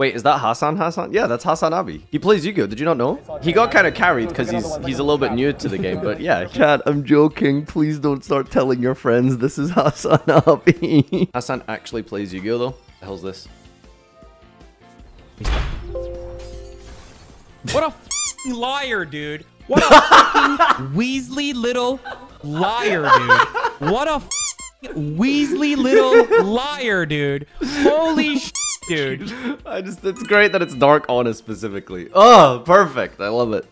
Wait, is that Hasan Hasan? Yeah, that's HasanAbi. He plays Yu-Gi-Oh! Did you not know? He got kind of carried because he's he's a little bit new to the game, but yeah. Chat, I'm joking. Please don't start telling your friends this is HasanAbi. Hasan actually plays Yu-Gi-Oh! though. The hell's this? What a f***ing liar, dude. What a fucking Weasley little liar, dude. What a f***ing Weasley little liar, dude. Holy sh**, dude. I just, it's great that it's Dark Honest specifically. Oh, perfect. I love it.